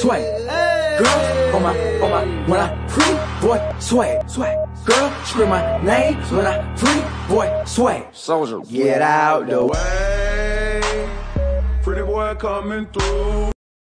swag. Girl, on my, on my, when I free, boy, sway, sway, Girl, scream my name when I free, boy, sway, Soldier. Get out the. Way, pretty boy coming through.